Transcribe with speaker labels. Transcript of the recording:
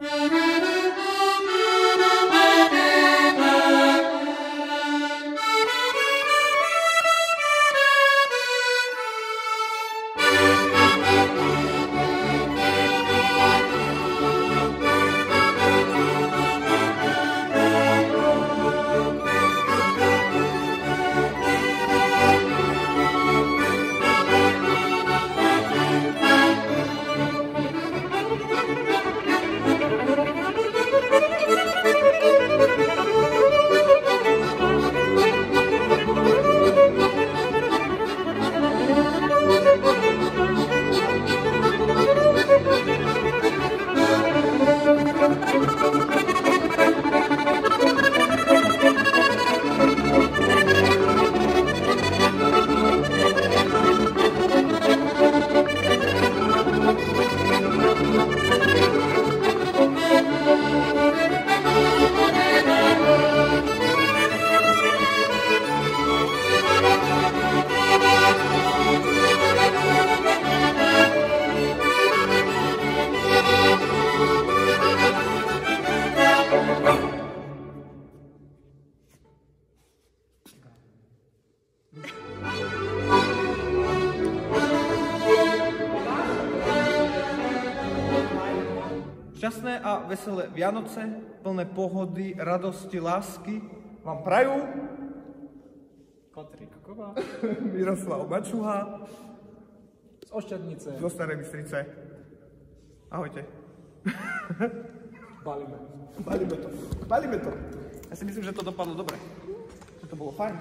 Speaker 1: Mm-hmm. Šťastné a veselé Vianoce, plné pohody, radosti, lásky vám prajú
Speaker 2: Patrik Kova
Speaker 1: Miroslav Mačuha
Speaker 2: z Ošťadnice.
Speaker 1: zo Starej Bystrice. Ahojte.
Speaker 2: Balíme.
Speaker 1: Balíme to. Balíme to. Ja si myslím, že to dopadlo dobre. Že to bolo fajn.